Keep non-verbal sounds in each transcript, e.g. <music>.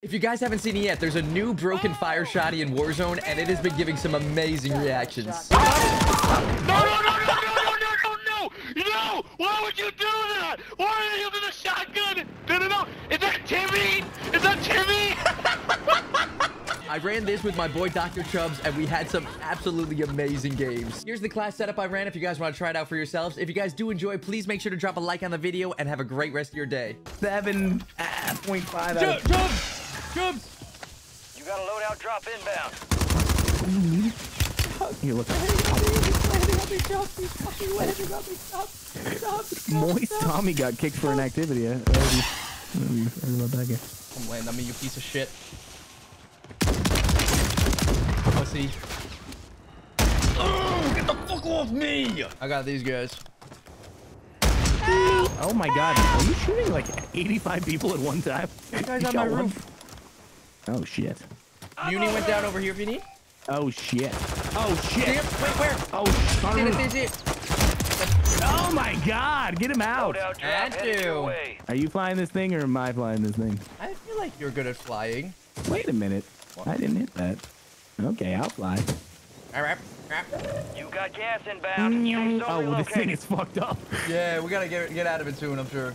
If you guys haven't seen it yet, there's a new broken fire shotty in Warzone, and it has been giving some amazing reactions. No, no, no, no, no, no, no, no, no! No! Why would you do that? Why are you using a shotgun? No, no, no! Is that Timmy? Is that Timmy? <laughs> I ran this with my boy Dr. Chubbs, and we had some absolutely amazing games. Here's the class setup I ran if you guys want to try it out for yourselves. If you guys do enjoy, please make sure to drop a like on the video and have a great rest of your day. Seven ah, point five out of Chubbs! Chubbs! You got a loadout drop inbound. Here, look. Moist Tommy got kicked for an activity. I already, I already heard about that guy. Come land on me, you piece of shit. Pussy. Oh, get the fuck off me! I got these guys. Oh my god, are you shooting like 85 people at one time? You guys You on my shot one? Roof. Oh shit. Uni went down over here if you need. Oh shit. Oh shit. Wait, where? Oh, on See it, see it, oh my god, get him out. Loadout Had to. Are you flying this thing or am I flying this thing? I feel like you're good at flying. Wait a minute. I didn't hit that. Okay, I'll fly. Alright. You got gas inbound. Safe mm, zone Oh, well, this thing is fucked up. Yeah, we gotta get get out of it soon, I'm sure.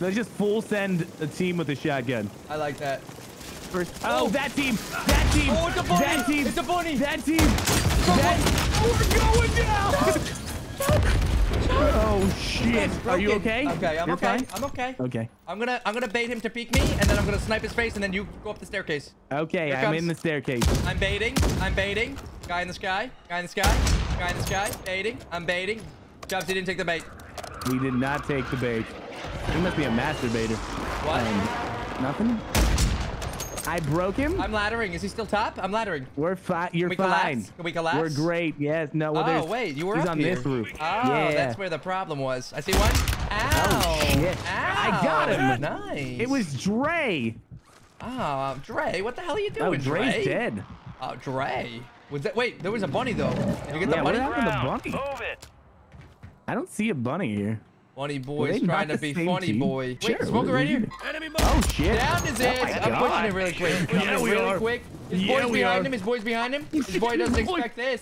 Let's just full send a team with a shotgun. I like that. First. Oh, that team! That team! Oh, it's a bunny! That team! It's a bunny! That team! That... Oh, we're going down! <laughs> oh shit! Are you okay? Okay, I'm You're okay. fine? I'm okay. Okay. I'm gonna I'm gonna bait him to peek me, and then I'm gonna snipe his face, and then you go up the staircase. Okay, Here I'm comes- in the staircase. I'm baiting. I'm baiting. Guy in the sky. Guy in the sky. Guy in the sky. Baiting. I'm baiting. Chubbs, he didn't take the bait. We did not take the bait. He must be a masturbator. What? Um, nothing? I broke him? I'm laddering. Is he still top? I'm laddering. We're fine. You're we fine. collapse? Can we collapse? We're great. Yes. No. Well, oh wait, you were he's up on here. this roof. Oh, yeah. that's where the problem was. I see one. Oh, Ow. Oh, shit. Ow. I got him. Nice. It was Dre. Oh, Dre, what the hell are you oh, doing, Oh, Dre's Dre? dead. Oh, Dre. Was that? Wait, there was a bunny though. Did you get Yeah, the what bunny? happened to the bunny? Move it. I don't see a bunny here. Bunny Were boy's trying to be funny team? boy. Sure, Wait, smoker what right here. do? Enemy Oh shit! Down his Oh ass. my I'm pushing it really quick. Coming Yeah, in we really are. quick. His Yeah, boy's we behind are. him. His boy's behind him. <laughs> His boy doesn't expect this.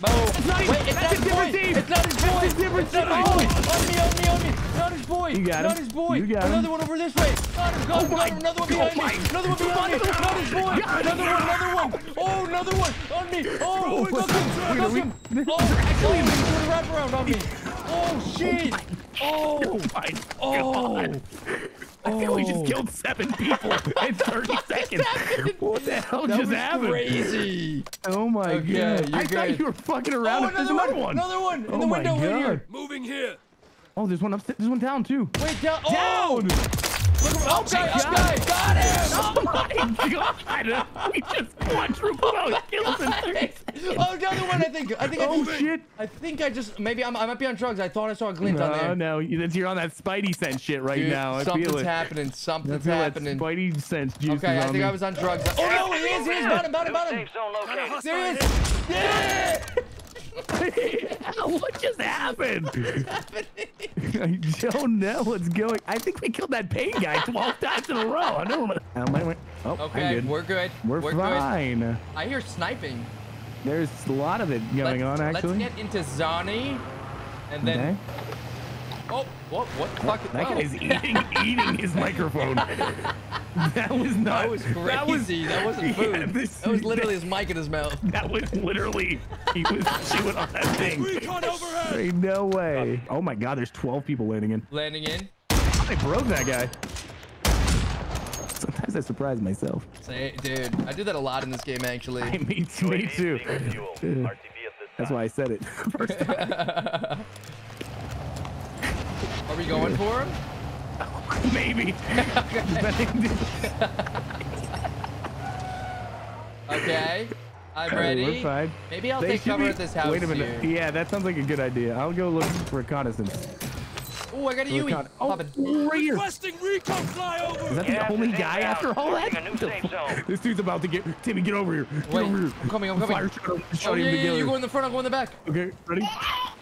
Boom. not even- Wait, it's that's not his boy. team. It's not his boy. That's a different It's not his team. boy. On me, on me, on me. Not his boy. You got Not him. his boy. You got him. Another one over this way. Got him. Got. Oh my- him. Another one behind my- me. Another one behind me. Not his boy. Another one. Another one. Oh, another one on me. Oh, I got him. I got Wait, him. wait. Oh, actually, he's doing a wraparound on me. <laughs> Oh, oh shit. Oh Oh, oh. my Oh. god! I feel we just Oh. killed seven people in 30 <laughs> seconds. What the hell That just was happened? crazy. Oh my Okay, god! you're I thought you were fucking around. Oh, if there's another another one. one. Another one. In Oh the my window right God. here. Moving here. Oh, there's one upstairs. There's one down too. Wait, down. Oh! Down! Look at up guy, up Got him. <laughs> Oh my god! We just quadrupled our kills in 30 seconds. Oh, the other one, I think. I think. I Oh just, shit! I think I just maybe I'm, I might be on drugs. I thought I saw a glint on there. no, you- that's- you're on that Spidey sense shit right Dude, now. I something's feel it. happening. I Something's feel happening. Spidey sense juice Okay, I think me. I was on drugs. Oh no, he is. He is. Oh, bottom, bottom, bottom. safe zone located. There he is. Yeah. <laughs> what just happened? <laughs> I don't know what's going. I think we killed that pain guy 12 times in a row. I don't know. Oh, my- oh, I'm Okay, good. we're good. We're, good. fine. I hear sniping. There's a lot of it going let's, on, actually. Let's get into Zani, and then. okay. Oh, what? What the fuck? That oh. guy's eating, eating <laughs> his microphone. That was not. That was crazy. That, was, not yeah, food. this- that was literally his mic in his mouth. <laughs> That was literally. He was chewing on that thing. Ain't no way. Oh my God! There's 12 people landing in. Landing in. I broke that guy. Sometimes I surprise myself. Say, dude, I do that a lot in this game, actually. I, me, me too. Fuel. RTB at this That's why I said it. <laughs> First time. Are we going for him? <laughs> Maybe. Okay. I'm Alright, ready. We're fine. Maybe I'll They take cover be- at this house Wait a minute. here. Yeah, that sounds like a good idea. I'll go look for reconnaissance. Oh, I got a Yui. Recon- oh, Poppin'. right here. Requesting recon flyover. Is that Gas the only guy inbound. after all that? Approaching a new safe zone. This dude's about to get. Timmy, get over here. Get Wait, over here. I'm coming, I'm coming. Fire shot him. Shot Oh, him yeah, yeah, together. you go in the front, I'll go in the back. Okay, ready?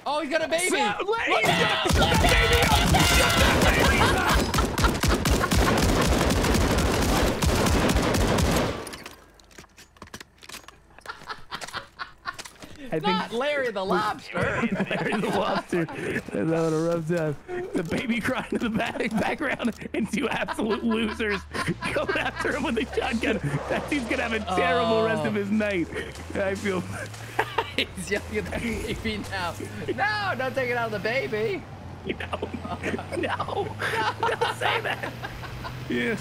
Oh, he's got a baby. Shut- Look Lady, out! shut the baby up! Shut that baby up! I think Not Larry the lobster. Larry the lobster is having a rough time. The baby crying in the back, background, and two absolute losers going after him with a shotgun. That dude's gonna have a terrible rest of oh. his night. I feel. <laughs> He's yelling at the baby now. No, don't take it out of the baby. No, no, <laughs> don't say that. Yeah.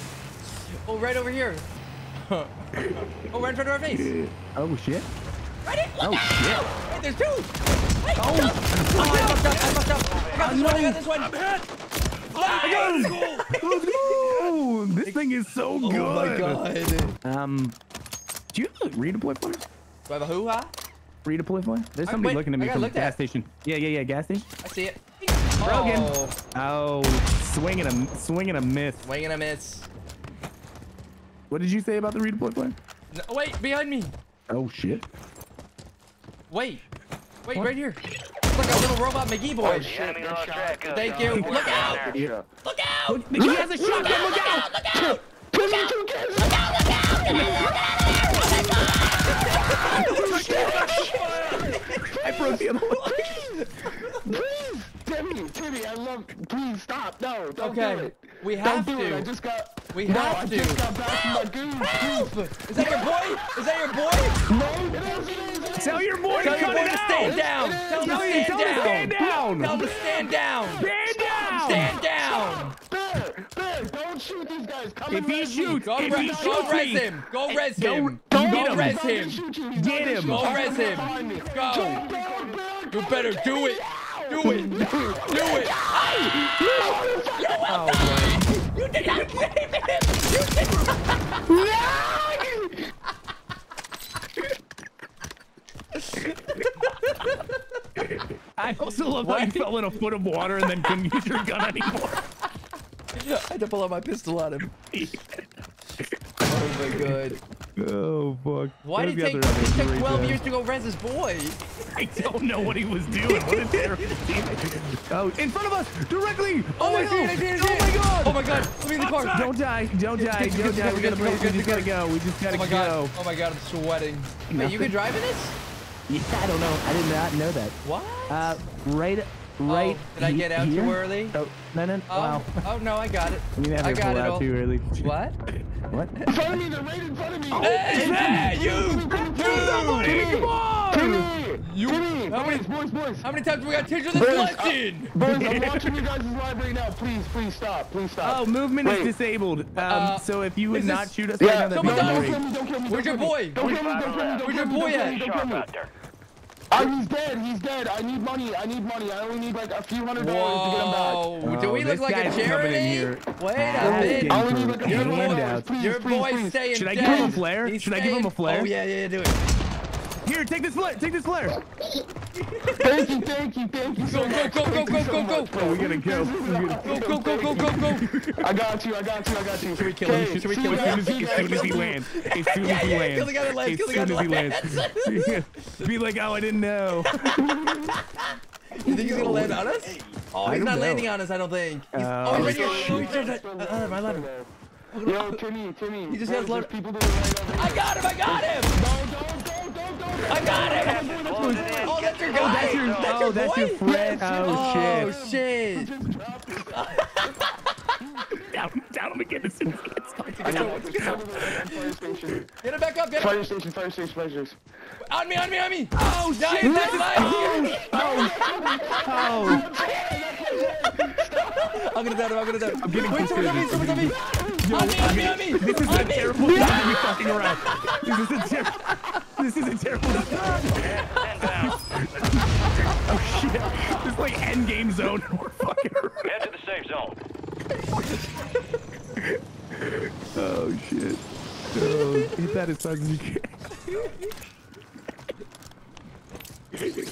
Oh, right over here. <laughs> oh, right in front of our face. Oh shit. In. Look Oh out. shit. Wait, there's two. Wait, oh. oh, I fucked up. I fucked up. I got this one. I got this one. I'm hit. I got him. Let's go. <laughs> This thing is so good. Oh my god. Um, do you have a redeploy flyer? Do I have a hoo-ha? Redeploy flyer? There's somebody wait, looking at me from the gas at. station. Yeah, yeah, yeah, gas station. I see it. Brogan. Oh, Oh, swinging a swinging a miss. wing and a miss. What did you say about the redeploy flyer? No, wait, behind me. Oh shit. Wait. Wait, right here. It's like a little robot McGee boy. Oh, enemy lost track of Thank you. you. Look out. Yeah. Look out. Look, he has a shotgun. Look out! Look out. Look out. Look out. Look out. Look out. Look out. I broke the other one. Please, Timmy, Timmy, I love. Please stop. No, don't do Okay. it. We Don't have do it. I to. just got. We no, have I to. just got back from my goons. Help! Is that your boy? Is that your boy? No, it is, it is, it is. Tell your boy Tell to your cut boy it to out. stand down. Tell him to Tell him- stand tell him to stand down. down. Tell him to stand down. Stand down. Stand down. Bear, Bear, don't shoot these guys. Come If he res me. shoots, Go, if re- he go shoots res him. Go res go- him. go Go get him. res He's not gonna him. shoot Get him. Go res him. behind me. Go. Jump, Bear, Bear, You come better and do it. <laughs> Do it. Do it. Oh, boy. You did not save him. You did <laughs> I also love how you fell in a foot of water and then couldn't use your gun anymore. <laughs> I had to pull out my pistol on him. Oh my god. Oh fuck. Why did it take, it a took 12 time. years to go res his boy? I don't know what he was doing. What a terrible teammate. Oh, in front of us, directly. Oh, oh I no. see it, I see it, I see Oh my god. Oh my god. Let me in the car. Don't die. Don't die. Don't die. We gotta good, break. good, We just gotta go. We just gotta Oh my go. god. Oh my god, I'm sweating. Wait, you Nothing. can drive in this? Yeah, I don't know. I did not know that. What? Uh, right, right. did I get out too early? Oh, no, no. oh, Wow. oh no, I got it. You never I got pull it out all. too early. What? What? In front of me, they're right in front of me. Hey, man, you! Somebody, come on! Timmy! You- Timmy! how many- Boys, boys, boys! How many times do we got teachers this Boys, lesson? Boys, I'm watching you guys live right now. Please, please stop. Please stop. Oh, movement Wait. is disabled. Um, Uh, so if you would is not this- shoot us Yeah, right now, no, that'd Someone be don't kill me, don't kill me. Where's don't your kill me. boy? Don't kill me, don't kill me, don't Where's your kill me, boy don't at? kill me, don't kill me. Out there. Oh, he's dead. He's dead. I need money. I need money. I only need like a few hundred dollars to get him back. Whoa! Oh, do Oh, we look like a guy's coming in charity? here. Wait a minute. getting I only need like a Your few hundred dollars. Please, Your please, boy's please. staying Should I give him a flare? He's Should I give him a flare? Oh yeah, yeah, yeah, do it. Here, take this flare. Take this flare. Thank you, thank you, thank you Go, so go, much. go, go, Thank go, so go, go. much, Oh, bro. we gotta go. We Go, go, go, go, go, go. I got you, I got you, I got you. Should we kill him? Should we kill him? As soon as, he, as soon as he lands. As soon as he lands. kill the guy that lands, As kill the soon guy as he that lands. <laughs> Be like, oh, I didn't know. You think he's gonna land on us? Oh, he's don't know. landing on us, I don't think. He's, Uh, oh, he's right oh, here. Oh, he's right there. Uh, my ladder. Yo, Timmy, Timmy. He just has load- people doing right over I got him, I got him! Don't, don't, don't, don't, don't. I got him! Close it. Oh, that's your Oh, that's your, oh, That's oh, your that's your friend. Oh, Oh, shit. shit. Just dropped it. Down, down him again as soon as he gets I know. Just cover the fire station. Get him back up, get him! Fire station, fire station, fire station. On me, on me, on me! Oh, shit! nice, that's nice! Oh, oh. I'm gonna down him, I'm gonna down him. I'm getting Wait, someone's on me, someone's on me! On me, on me, on me! this is On a me! terrible time to be fucking around. This is a terrible. This is a terrible. <laughs> <laughs> oh shit! This is like end game zone. We're fucking around. Head to the safe zone. <laughs> Oh shit! Oh, hit that as hard as you can. Get in, get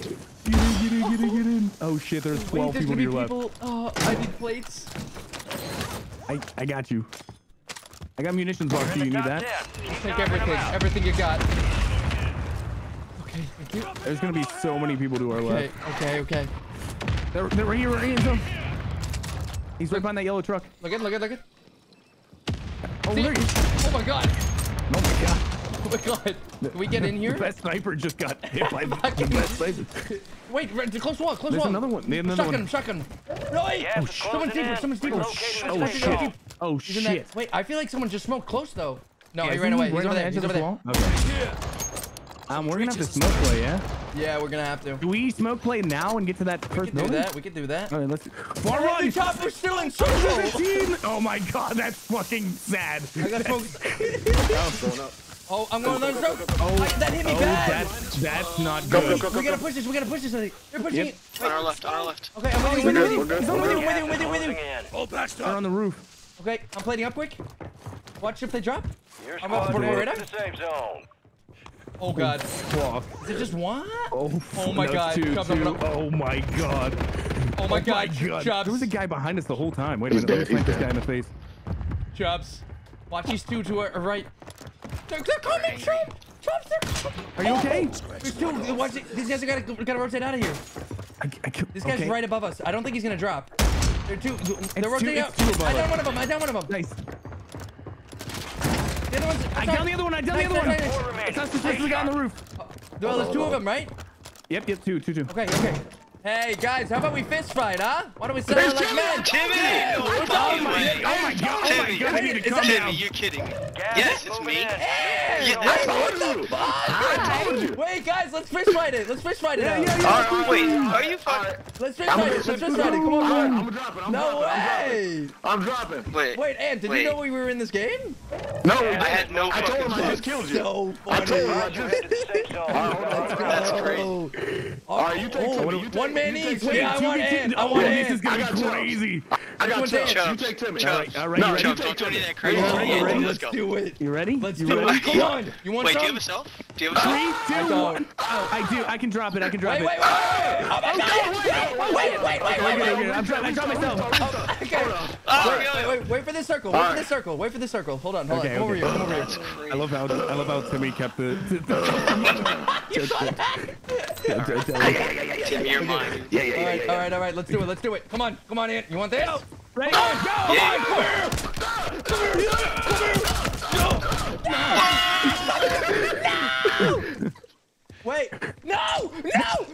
in, get in, get in. Oh shit! There's Wait, 12 there's people gonna to be your left. people. Oh, I need plates. I, I got you. I got munitions box. Do you need that? Take everything, everything you got. Okay, thank you. There's gonna be so many people to our Okay, left. okay, okay. They're, they're right here, right here. Zone. He's right behind that yellow truck. Look at, look at, look at. Oh, See? there he is. Oh my god. Oh my god. Oh my god. Can we get in here? <laughs> The best sniper just got hit by <laughs> the Fucking- best sniper. <laughs> Wait, right, the close wall, close There's wall. another one. There's another shotgun, one. shotgun. No, wait. Gas is someone's deeper, in. someone's deeper. Relocating Oh the safe shit. Oh He's in that- shit. Wait, I feel like someone just smoked close though. No, Yeah, he ran away. He's over there. He's over there. wall? Okay. Um, we're gonna have to smoke play, yeah? Yeah, we're gonna have to. Do we smoke play now and get to that We first can do building? that. We can do that. All right, let's. Far Oh, run! the top, we're still in circle. Oh my god, that's fucking sad. I got smoke. <laughs> going up. Oh, I'm going another stroke. Oh, I- that hit me oh, bad. that's that's not Go, good. go, go, we gotta push this. We gotta push this. They're pushing Yep. it. On our left, on our left. Okay, I'm with you. We're With you. good, With we're you. good, I'm with we're you. good. With you. With you. With Closing you. in. They're on the roof. Okay, I'm plating up quick. Watch if they drop. Your I'm up squad for moving radar. to the safe zone. Oh god. Fuck. Is it just one? Oh, Oh my no, God. Two, Come, two. come, come. Oh my god. Oh my oh, god. Chubbs. There was a guy behind us the whole time. Wait a minute. Let me smack this guy in the face. Chubbs. Watch these two to our right. They're, they're coming, Chubbs. Chubbs, they're coming. Are you okay? Oh, there's two. Watch it. These guys are gotta, gotta rotate out of here. I, I, ca- This guy's okay. right above us. I don't think he's gonna drop. They're two. They're two- rotating it's out. two I down one of them. I down one of them. Nice. The other one's. I down the other one. I down the Nice, other one. nice, nice. It's us. It's us. The guy on the roof. Well, there's two of them, right? Yep. Yep. Two. Two. Two. Okay, okay. Hey guys, how about we fist fight, huh? Why don't we settle it like men? Timmy! Yeah, No what's fucking up? way. Oh my god. Oh my god. Oh I need to is calm that- down. Timmy, you're kidding me. Gas Yes, is it's me. in. Yeah, Wait, that's what the I told you. Wait, guys, let's fist fight it. Let's fist fight it. Yeah, yeah, yeah. Alright, wait, are you fucking... Let's fist I'm fight it. Let's fist fight it. Come on, I'm, I'm dropping. I'm No way. I'm dropping. Wait, Wait, Ant, did you know we were in this game? No, I had no I told him I just killed you. So I told him I funny. just. Head to the safe zone. That's great. Oh, All right, you take Timmy. You take, one man each. Timmy. Yeah, I want. Ant. I want this is Ant. gonna I be got Chubbs. crazy. I got Which Chubbs. You take Timmy. Chubbs. All right. No, You you ready? Chubbs, take don't do any of that crazy shit. you ready? Let's Let's go. Do it. You ready? Let's you do ready? it. Come on. You want Wait, do you have some? a self? Do you have a Three, self? two, I don't. one. Oh, I do. I can drop it. I can drop Wait, it. wait, wait, wait. Oh my god. Wait, wait, wait, wait, Okay, wait, okay, wait. okay. I'm dropping. I dropped myself. Okay. Oh, Wait, yeah. wait, wait, wait for this circle. Wait for Alright. this circle. Wait for this circle. Hold on, hold Okay, on. Come over okay. here. Come over here. I love how I love how Timmy kept the. <laughs> <laughs> Timmy, you're mine. Yeah, yeah, All yeah. right, all right, all right. Let's do it. Let's do it. Come on, come on, Ant. You want this? Ready? Come on, go. Yeah. Come on, come here. Wait, no, no,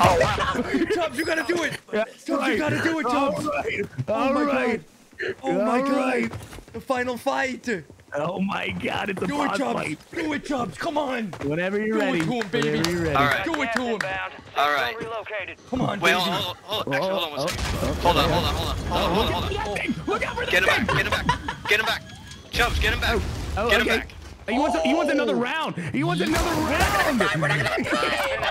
Oh, wow. Chubbs, you gotta do it. Chubbs, you right. gotta do it, All Chubbs. right. Oh All my right. god. Oh my All god. right. The final fight. Oh my God! It's a it, boss Chubbs. fight. Do it, Chubbs. Come on. Whenever you're Do it to him, baby. Whenever you're ready. All right. Do it to him. All right. Relocated. Come on, Wait, baby. hold on, hold on, actually, hold on one Oh, second. oh, oh. Hold on, hold on, oh, hold on, hold on, hold on, hold on. That thing! Look out for that Get him thing! back, get him back, get him back. Chubbs, get him back. Oh, Get him back. He wants, he wants another round. He wants another round. We're not gonna die.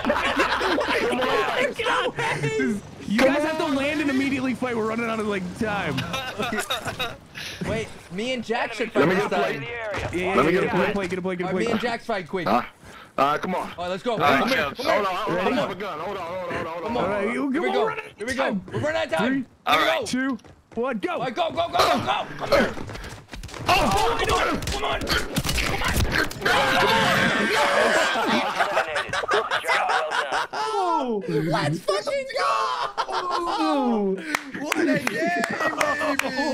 <laughs> You guys have to land and immediately fight. We're running out of like time. <laughs> Wait, me and Jack should fight Let me get a time. plate. Yeah, yeah, Let me get a get a plate. play, get a play, get a All right, me and Jack's fight quick. Uh, uh, come on. All right, let's go. All right, Come here. Come Hold here. on, hold on. I have a gun. Hold on, hold on, hold on, hold on. Come on. All right, you Here we go. on, run out of Here we go. We're running out of Three, time. All Here we right. go. Two, one, go. All right, go, go, go, go, go. Come here. Oh, got him. Come on. Job well done. Oh. Let's fucking go. What a game, baby.